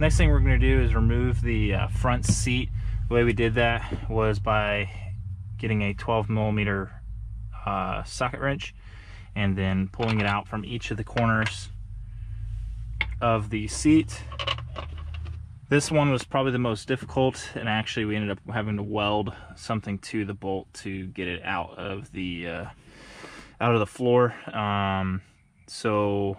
Next thing we're going to do is remove the uh, front seat. The way we did that was by getting a 12 millimeter uh, socket wrench and then pulling it out from each of the corners of the seat. This one was probably the most difficult and actually we ended up having to weld something to the bolt to get it out of the uh, out of the floor. Um, so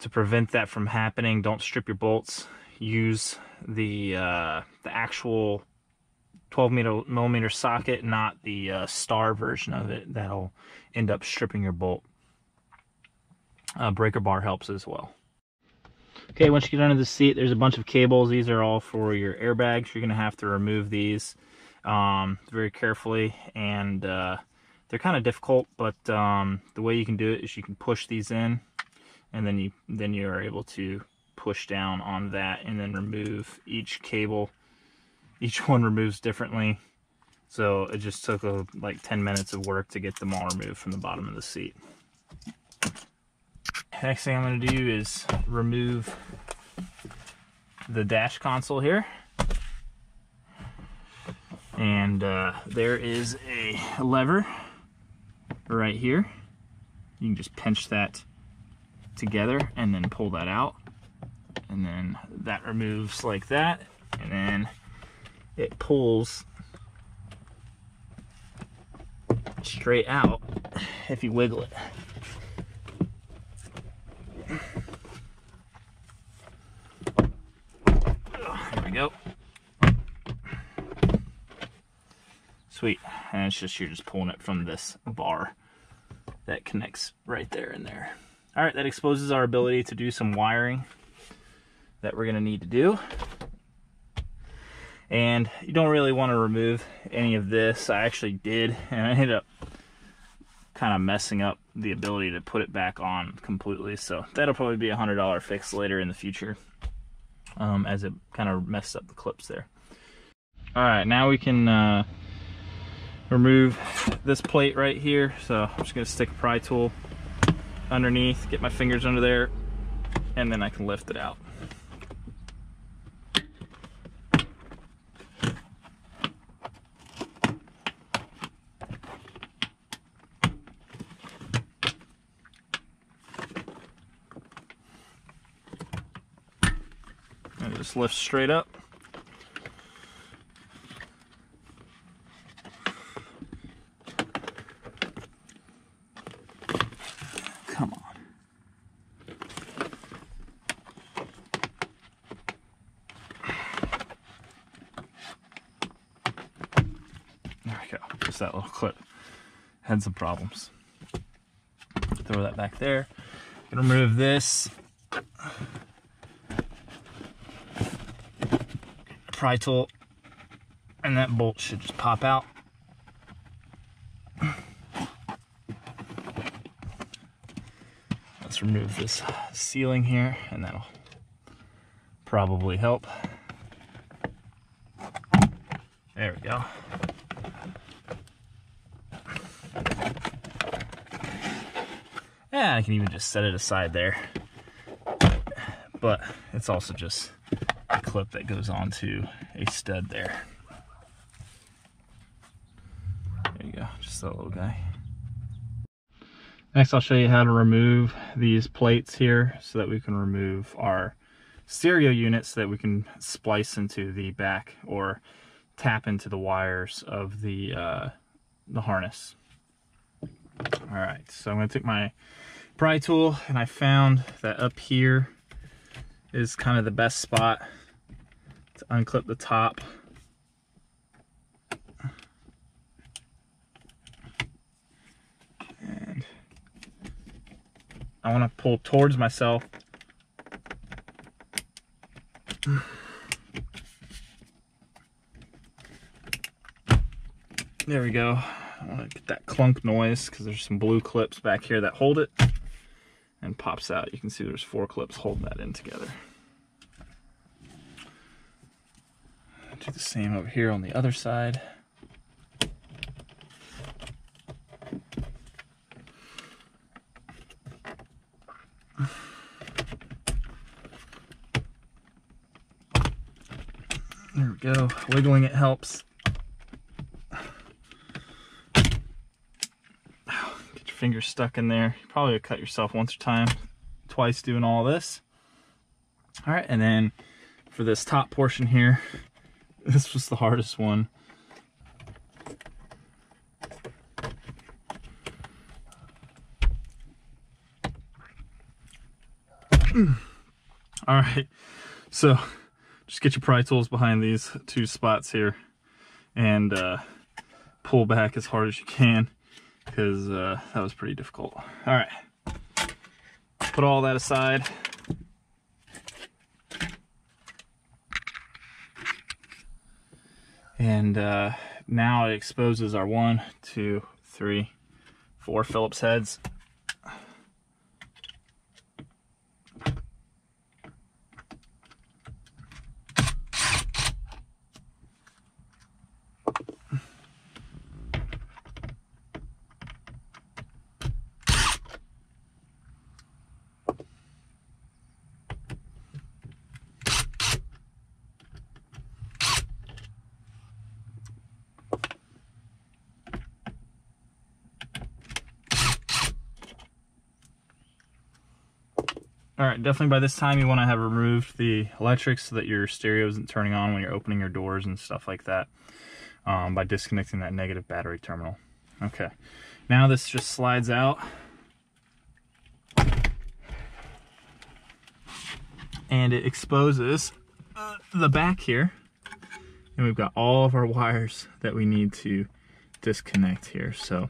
to prevent that from happening, don't strip your bolts. Use the uh, the actual 12 millimeter socket, not the uh, star version of it. That'll end up stripping your bolt. Uh, breaker bar helps as well. Okay, once you get under the seat, there's a bunch of cables. These are all for your airbags. You're going to have to remove these um, very carefully, and uh, they're kind of difficult, but um, the way you can do it is you can push these in and then you then you are able to push down on that and then remove each cable. Each one removes differently. So it just took a, like 10 minutes of work to get them all removed from the bottom of the seat. Next thing I'm going to do is remove the dash console here. And uh, there is a lever right here. You can just pinch that together and then pull that out. And then that removes like that. And then it pulls straight out if you wiggle it. There we go. Sweet. And it's just you're just pulling it from this bar that connects right there and there all right, that exposes our ability to do some wiring that we're gonna need to do. And you don't really want to remove any of this. I actually did, and I ended up kind of messing up the ability to put it back on completely. So that'll probably be a $100 fix later in the future um, as it kind of messed up the clips there. All right, now we can uh, remove this plate right here. So I'm just gonna stick a pry tool underneath, get my fingers under there, and then I can lift it out. And just lift straight up. That little clip had some problems. Throw that back there. Gonna remove this. Pry tool. And that bolt should just pop out. Let's remove this sealing here and that'll probably help. There we go. Yeah, I can even just set it aside there. But it's also just a clip that goes onto a stud there. There you go, just that little guy. Next I'll show you how to remove these plates here so that we can remove our stereo units so that we can splice into the back or tap into the wires of the uh, the harness. All right, so I'm gonna take my pry tool and I found that up here is kind of the best spot to unclip the top. And I want to pull towards myself. There we go. I want to get that clunk noise because there's some blue clips back here that hold it and pops out. You can see there's four clips holding that in together. Do the same over here on the other side. There we go. Wiggling it helps. Get your fingers stuck in there. You probably cut yourself once or time, twice doing all this. All right, and then for this top portion here, this was the hardest one. All right, so just get your pry tools behind these two spots here and uh, pull back as hard as you can because uh, that was pretty difficult. All right, put all that aside. And uh, now it exposes our one, two, three, four Phillips heads. All right, definitely by this time you want to have removed the electric so that your stereo isn't turning on when you're opening your doors and stuff like that um, by disconnecting that negative battery terminal. Okay, now this just slides out. And it exposes uh, the back here. And we've got all of our wires that we need to disconnect here. So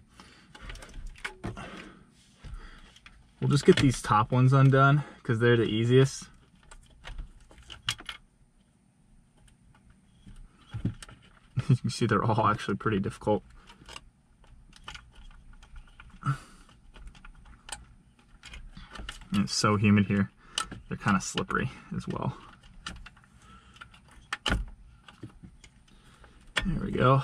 we'll just get these top ones undone because they're the easiest. you can see they're all actually pretty difficult. And it's so humid here, they're kind of slippery as well. There we go.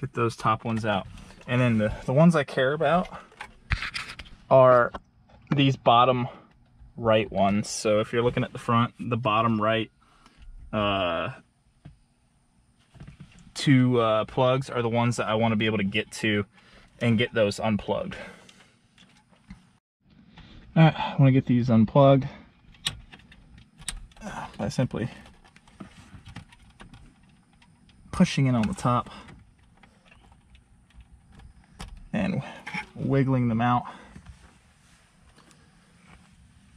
Get those top ones out. And then the, the ones I care about are these bottom right ones. So if you're looking at the front, the bottom right uh, two uh, plugs are the ones that I want to be able to get to and get those unplugged. All right, I want to get these unplugged by simply pushing in on the top and wiggling them out.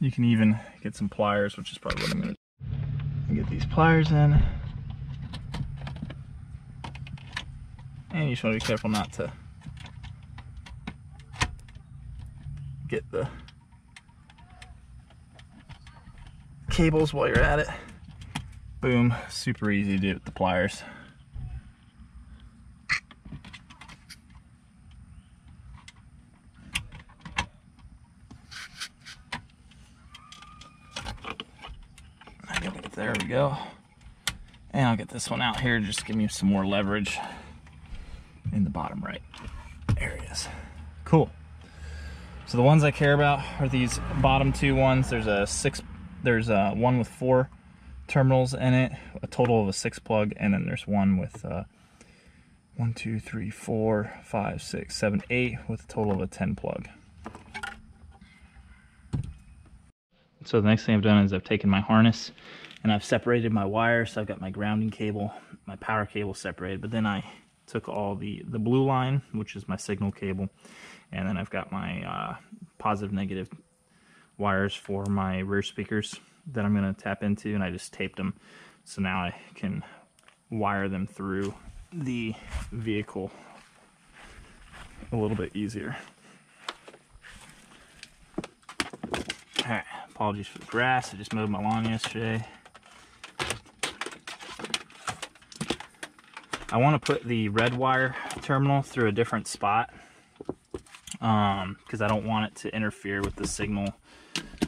You can even get some pliers, which is probably what I'm gonna do. Get these pliers in. And you just wanna be careful not to get the cables while you're at it. Boom, super easy to do with the pliers. There we go. And I'll get this one out here, just give me some more leverage in the bottom right. Is. Cool. So the ones I care about are these bottom two ones. There's a six, there's a one with four terminals in it, a total of a six plug, and then there's one with uh, one, two, three, four, five, six, seven, eight, with a total of a 10 plug. So the next thing I've done is I've taken my harness and I've separated my wires. So I've got my grounding cable, my power cable separated, but then I took all the, the blue line, which is my signal cable, and then I've got my uh, positive negative wires for my rear speakers that I'm going to tap into, and I just taped them. So now I can wire them through the vehicle a little bit easier. Alright, apologies for the grass. I just mowed my lawn yesterday. I want to put the red wire terminal through a different spot um, because I don't want it to interfere with the signal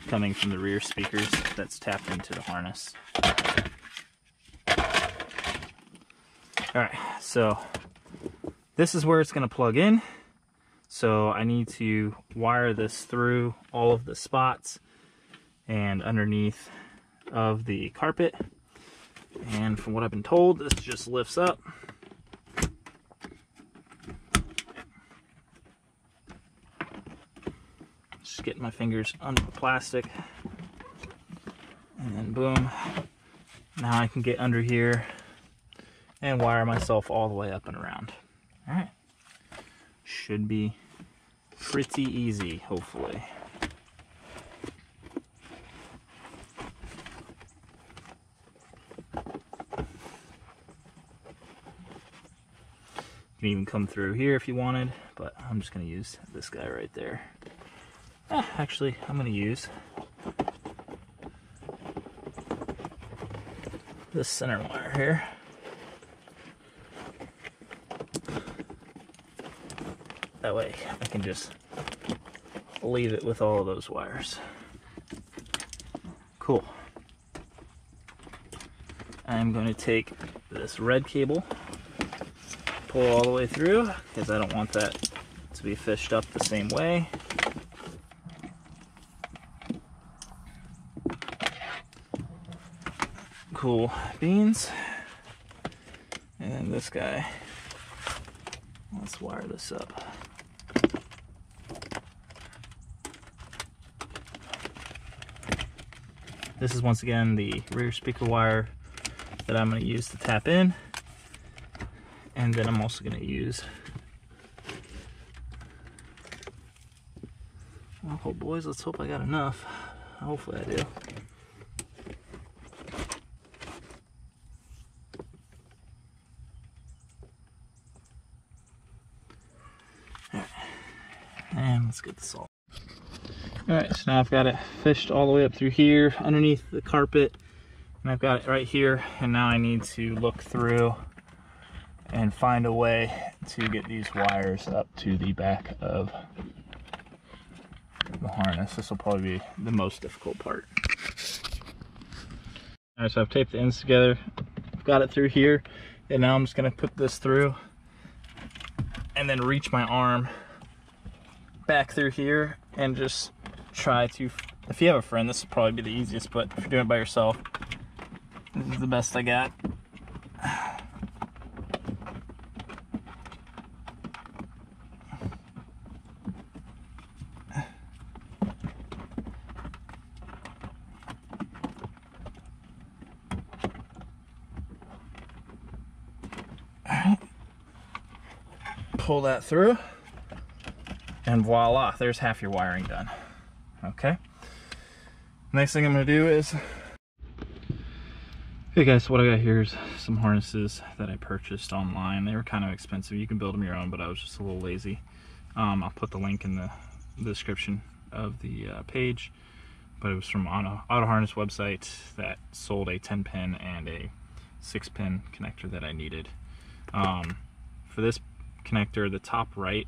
coming from the rear speakers that's tapped into the harness. Alright, so this is where it's going to plug in. So I need to wire this through all of the spots and underneath of the carpet And from what I've been told, this just lifts up. Just getting my fingers under the plastic. And then boom. Now I can get under here and wire myself all the way up and around. All right. Should be pretty easy, hopefully. Can even come through here if you wanted, but I'm just gonna use this guy right there. Ah, actually, I'm gonna use this center wire here. That way I can just leave it with all of those wires. Cool. I'm going to take this red cable, pull all the way through, because I don't want that to be fished up the same way. Cool beans. And then this guy, let's wire this up. This is once again the rear speaker wire that I'm going to use to tap in. And then I'm also going to use Oh boys, let's hope I got enough. Hopefully I do. Alright. And let's get this all all right, so now I've got it fished all the way up through here underneath the carpet and I've got it right here and now I need to look through and find a way to get these wires up to the back of the harness. This will probably be the most difficult part. All right, so I've taped the ends together. I've got it through here and now I'm just gonna put this through and then reach my arm back through here and just try to, if you have a friend, this will probably be the easiest, but if you're doing it by yourself, this is the best I got. Pull that through. And voila, there's half your wiring done. Okay. Next thing I'm gonna do is hey guys what I got here is some harnesses that I purchased online. They were kind of expensive. You can build them your own but I was just a little lazy. Um, I'll put the link in the, description of the uh, page. But it was from Auto, Auto Harness website that sold a 10 pin and a 6 pin connector that I needed. Um, for this connector the top right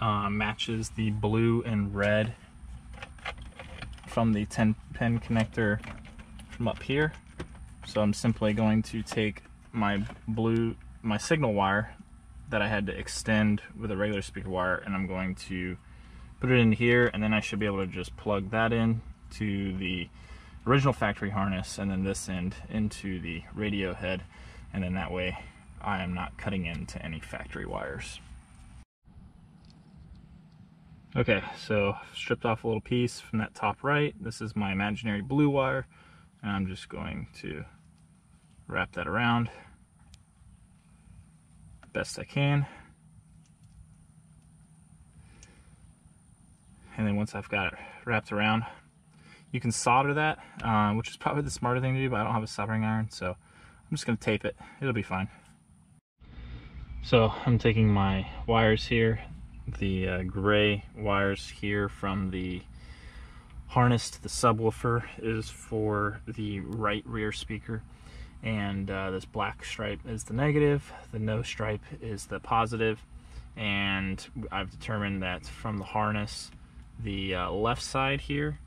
uh, matches the blue and red from the 10 pin connector from up here. So I'm simply going to take my blue, my signal wire that I had to extend with a regular speaker wire and I'm going to put it in here and then I should be able to just plug that in to the original factory harness and then this end into the radio head and then that way I am not cutting into any factory wires. Okay, so stripped off a little piece from that top right. This is my imaginary blue wire, and I'm just going to wrap that around best I can. And then once I've got it wrapped around, you can solder that, uh, which is probably the smarter thing to do, but I don't have a soldering iron, so I'm just gonna tape it. It'll be fine. So I'm taking my wires here the uh, gray wires here from the harness to the subwoofer is for the right rear speaker. And uh, this black stripe is the negative the no stripe is the positive. And I've determined that from the harness the uh, left side here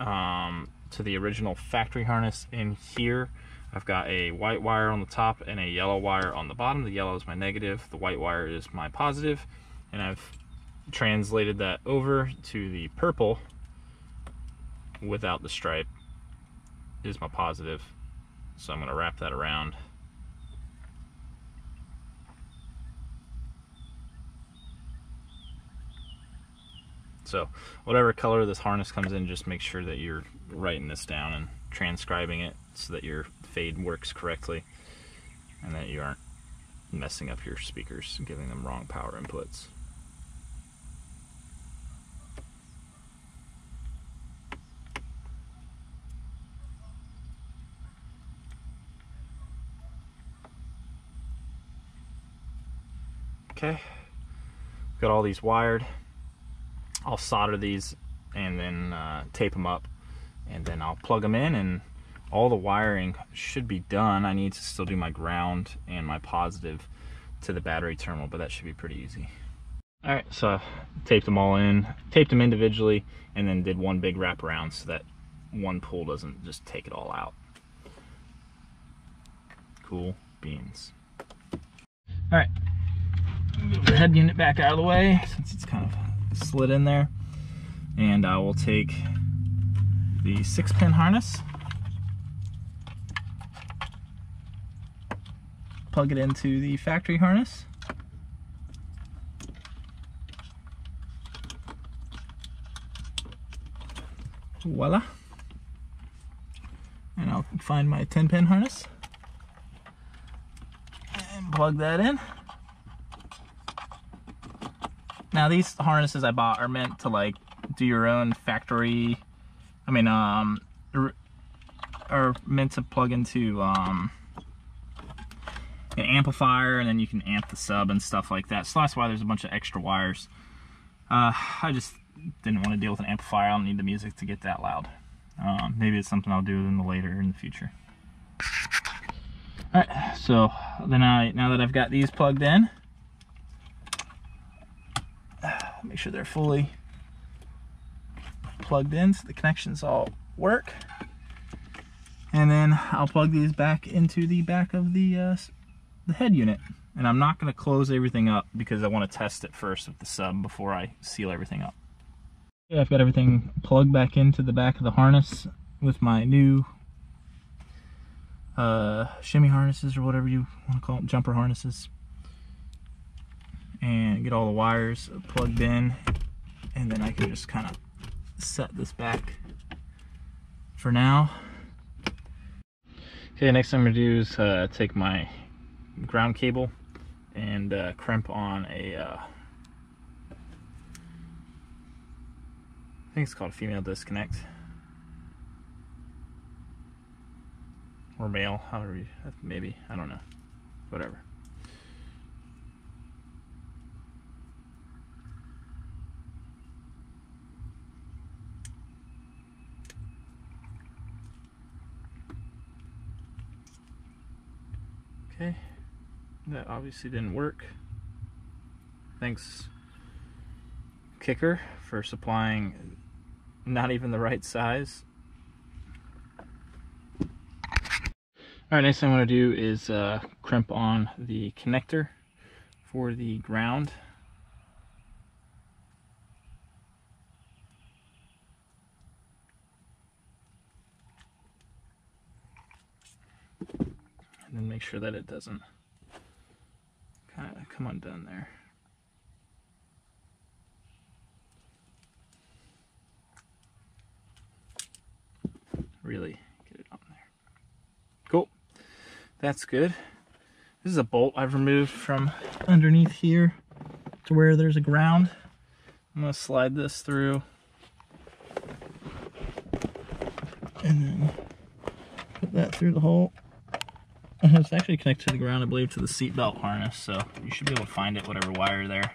um, to the original factory harness in here I've got a white wire on the top and a yellow wire on the bottom. The yellow is my negative the white wire is my positive. And I've translated that over to the purple without the stripe is my positive. So I'm going to wrap that around. So whatever color this harness comes in, just make sure that you're writing this down and transcribing it so that your fade works correctly and that you aren't messing up your speakers and giving them wrong power inputs. Okay, got all these wired. I'll solder these and then uh, tape them up and then I'll plug them in and all the wiring should be done. I need to still do my ground and my positive to the battery terminal, but that should be pretty easy. All right, so I taped them all in, taped them individually, and then did one big wrap around so that one pull doesn't just take it all out. Cool beans. All right, move the head unit back out of the way since it's kind of slid in there. And I will take the six pin harness, plug it into the factory harness. Voila. And I'll find my 10 pin harness and plug that in. Now these harnesses I bought are meant to like do your own factory, I mean, um, are meant to plug into um, an amplifier and then you can amp the sub and stuff like that. So that's why there's a bunch of extra wires. Uh, I just didn't want to deal with an amplifier. I don't need the music to get that loud. Um, maybe it's something I'll do in the later in the future. All right, so then I now that I've got these plugged in, make sure they're fully plugged in so the connections all work. And then I'll plug these back into the back of the, uh, the head unit. And I'm not going to close everything up because I want to test it first with the sub before I seal everything up. Okay, I've got everything plugged back into the back of the harness with my new uh, shimmy harnesses or whatever you want to call them, jumper harnesses. And get all the wires plugged in and then I can just kind of set this back for now. Okay, next thing I'm gonna do is uh, take my ground cable and uh, crimp on a, uh, I think it's called female disconnect. Or male, however you, maybe, I don't know, whatever. Okay, that obviously didn't work. Thanks Kicker for supplying not even the right size. Alright, next thing I want to do is uh, crimp on the connector for the ground. and make sure that it doesn't kind of come undone there. Really get it on there. Cool. That's good. This is a bolt I've removed from underneath here to where there's a ground. I'm going to slide this through. And then put that through the hole. It's actually connected to the ground, I believe, to the seatbelt harness, so you should be able to find it, whatever wire there.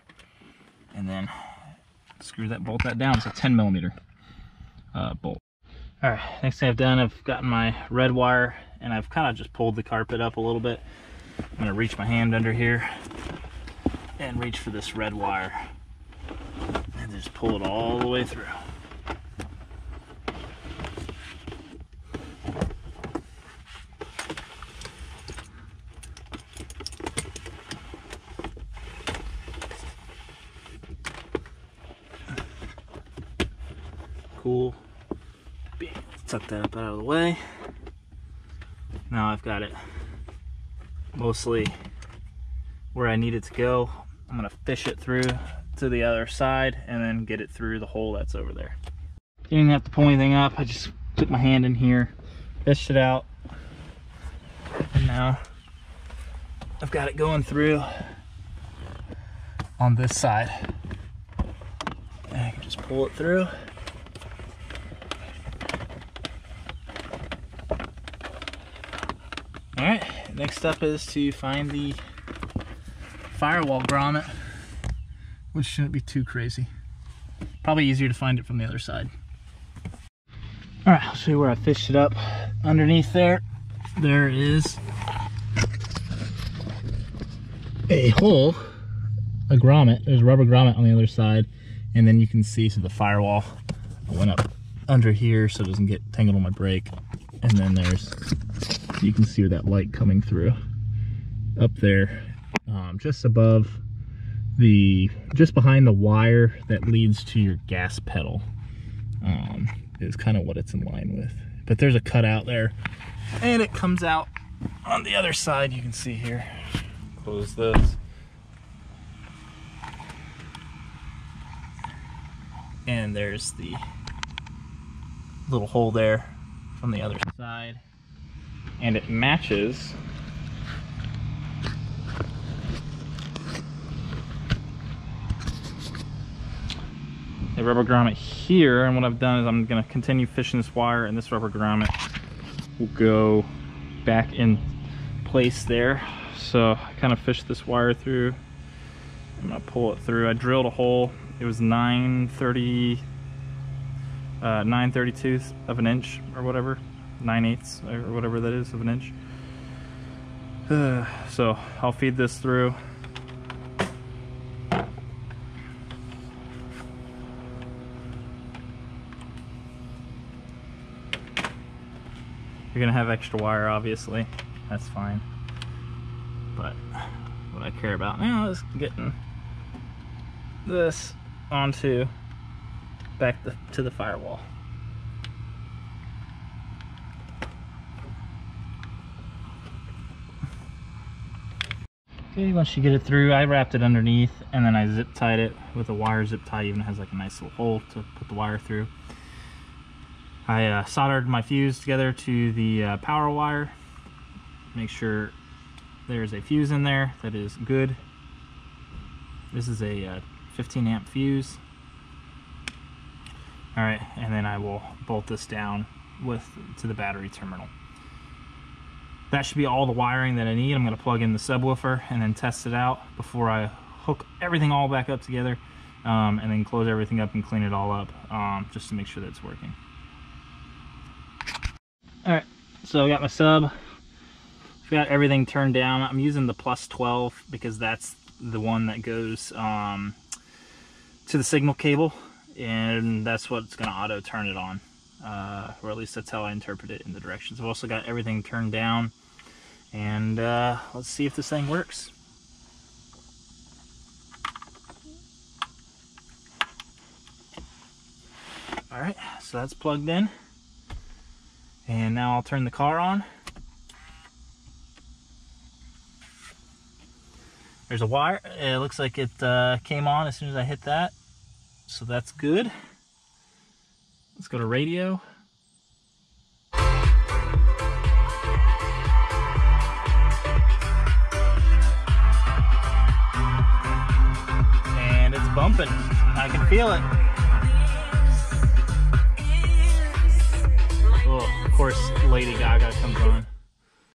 And then screw that, bolt that down. It's a 10 millimeter uh, bolt. All right, next thing I've done, I've gotten my red wire and I've kind of just pulled the carpet up a little bit. I'm gonna reach my hand under here and reach for this red wire and just pull it all the way through. Cool. Tuck that up out of the way. Now I've got it mostly where I need it to go. I'm gonna fish it through to the other side and then get it through the hole that's over there. Didn't have to pull anything up. I just put my hand in here, fished it out. And now I've got it going through on this side. And I can just pull it through. All right, next up is to find the firewall grommet, which shouldn't be too crazy. Probably easier to find it from the other side. All right, I'll show you where I fished it up. Underneath there, there is a hole, a grommet. There's a rubber grommet on the other side, and then you can see so the firewall I went up under here so it doesn't get tangled on my brake. And then there's, you can see that light coming through up there, um, just above the, just behind the wire that leads to your gas pedal. Um, is kind of what it's in line with. But there's a cutout there, and it comes out on the other side. You can see here. Close this. And there's the little hole there from the other side. And it matches a rubber grommet here. And what I've done is I'm going to continue fishing this wire and this rubber grommet will go back in place there. So I kind of fished this wire through. I'm going to pull it through. I drilled a hole. It was 930 uh, 932 of an inch or whatever 9 eighths or whatever that is of an inch uh, so I'll feed this through You're gonna have extra wire, obviously. That's fine. But what I care about now is getting this onto back the, to the firewall. Okay, once you get it through, I wrapped it underneath and then I zip tied it with a wire zip tie. Even has like a nice little hole to put the wire through. I uh, soldered my fuse together to the uh, power wire. Make sure there's a fuse in there that is good. This is a uh, 15 amp fuse. All right, and then I will bolt this down with to the battery terminal. That should be all the wiring that I need. I'm gonna plug in the subwoofer and then test it out before I hook everything all back up together um, and then close everything up and clean it all up um, just to make sure that it's working. All right, so I got my sub. Got everything turned down. I'm using the plus 12 because that's the one that goes um, to the signal cable and that's what's gonna auto turn it on. Uh, or at least that's how I interpret it in the directions. I've also got everything turned down and uh, let's see if this thing works. All right, so that's plugged in. And now I'll turn the car on. There's a wire. It looks like it uh, came on as soon as I hit that. So that's good. Let's go to radio. Bumping. I can feel it. Oh, of course, Lady Gaga comes on.